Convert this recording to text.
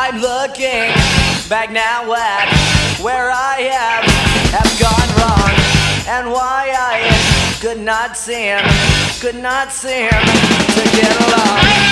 I'm looking back now at where I have, have gone wrong and why I could not seem, could not seem to get along.